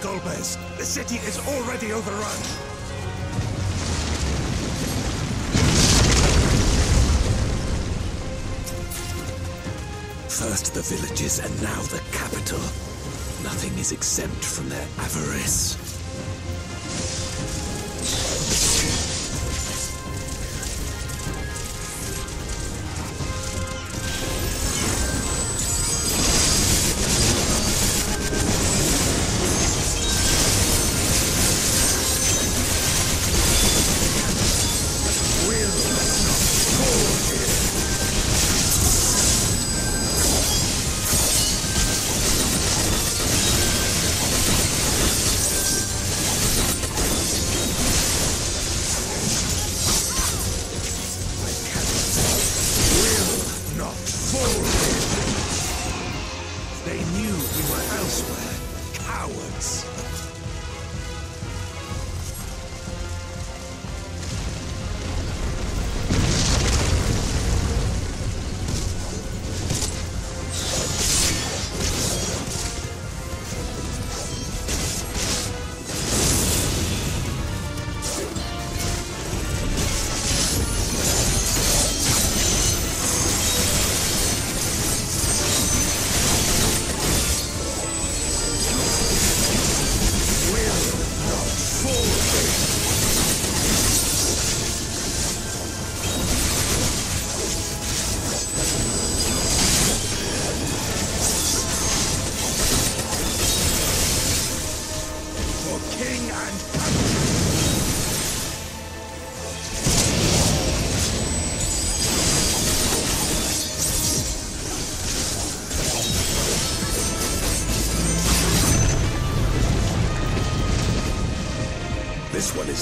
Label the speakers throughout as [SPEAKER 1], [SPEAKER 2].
[SPEAKER 1] The city is already overrun!
[SPEAKER 2] First the villages and now the capital. Nothing is exempt from their avarice.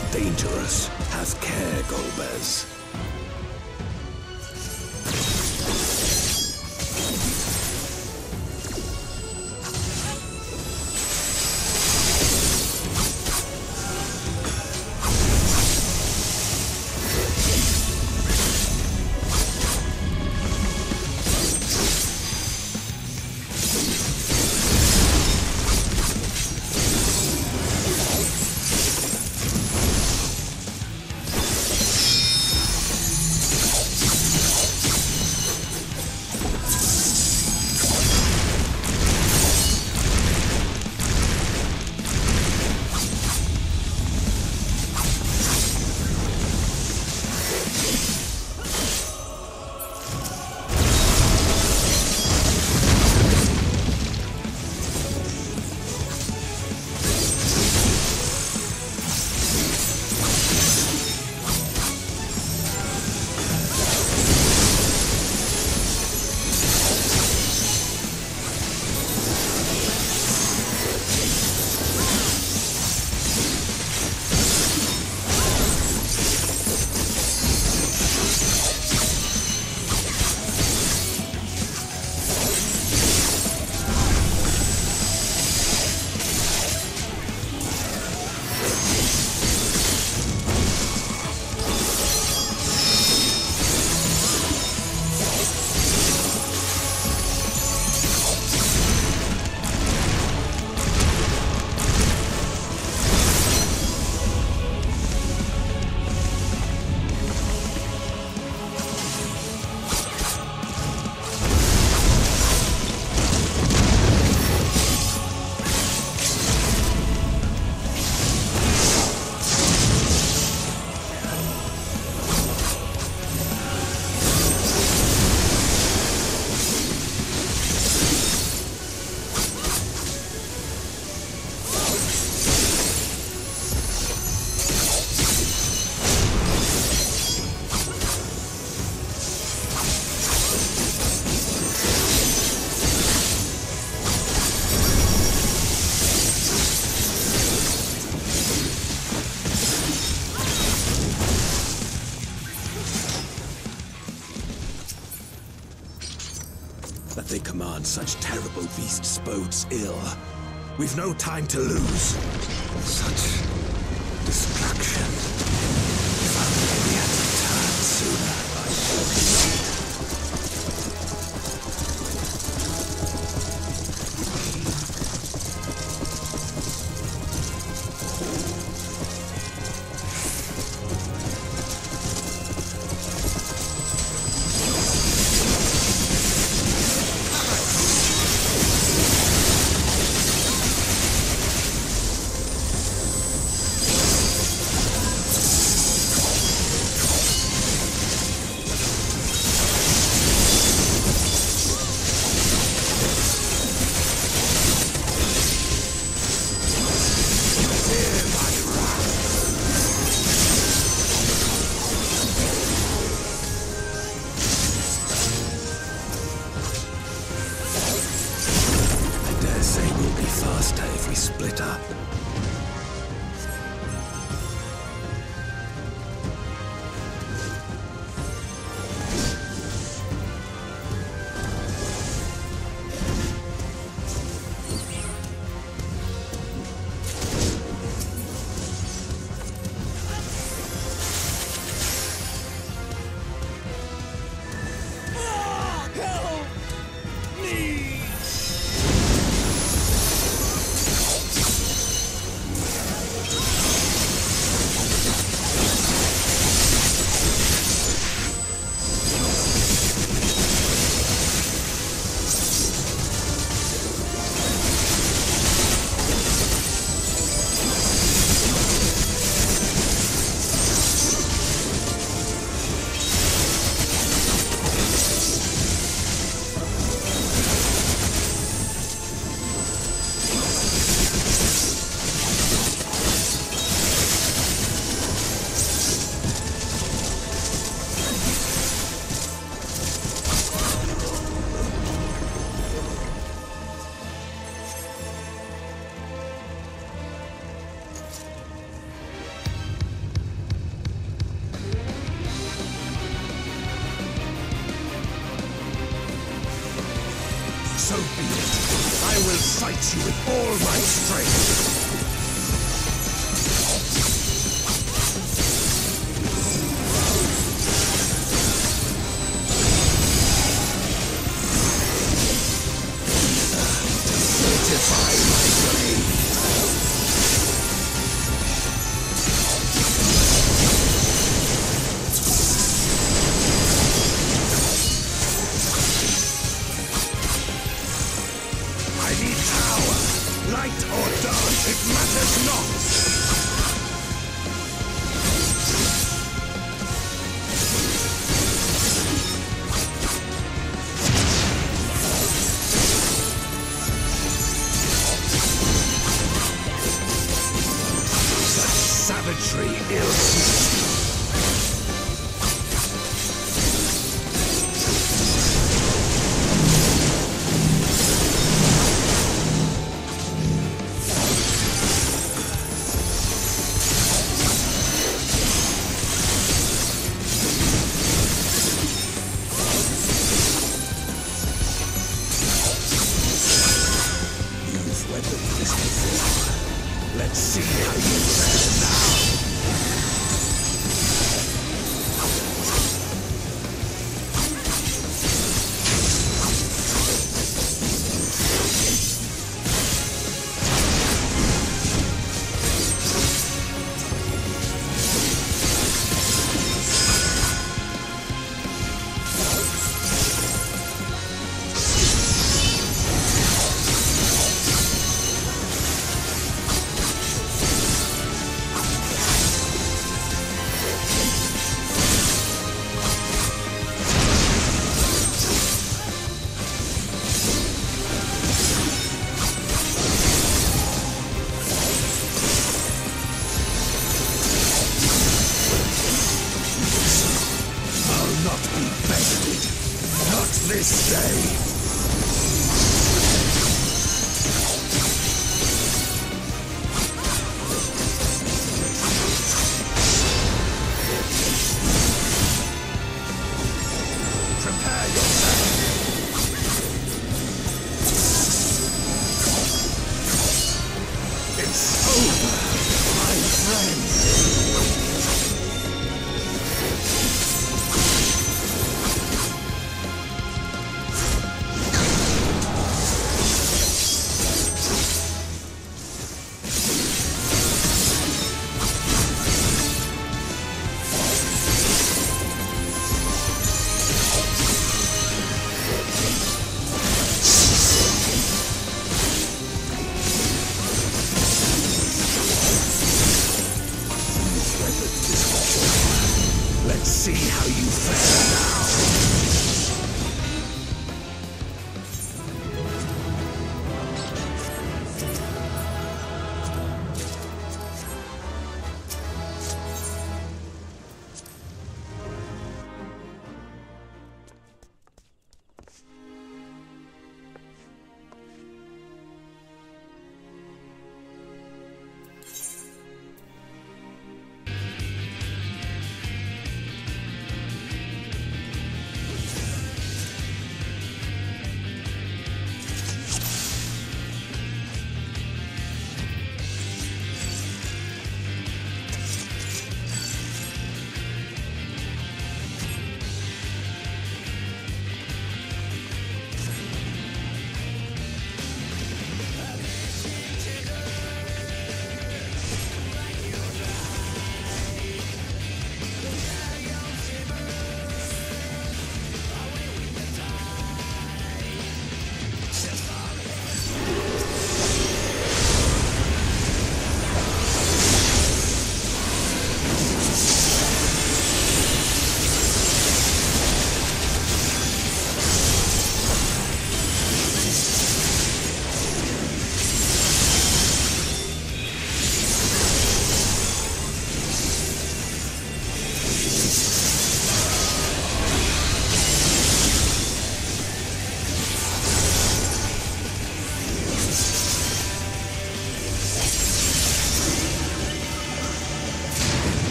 [SPEAKER 2] Dangerous. Such terrible beasts bodes ill. We've no time to lose.